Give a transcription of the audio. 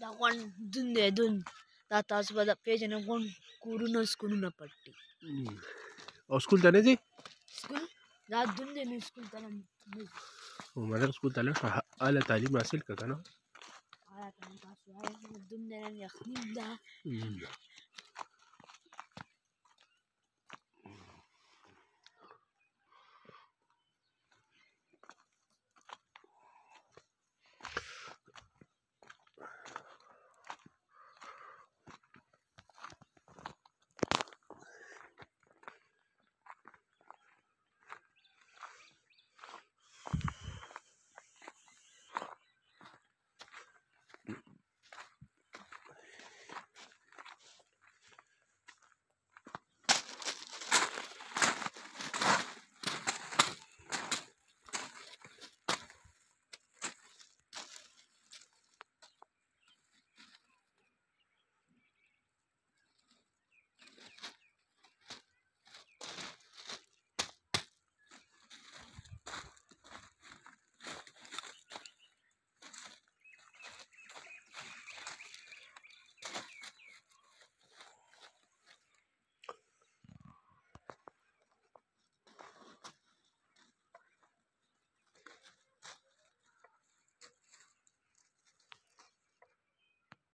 د غون دون دی دون دا تاسو به پیژنې غون کورونه سکولونه پټ دي او سکول ته نه ځي سکول دا دون دی نو سکول ته نه ځي مدر سکول ته نه اعلی تعلیم حاصل کړه نه اعلی تعلیم تاسو دون نه یخنیم دا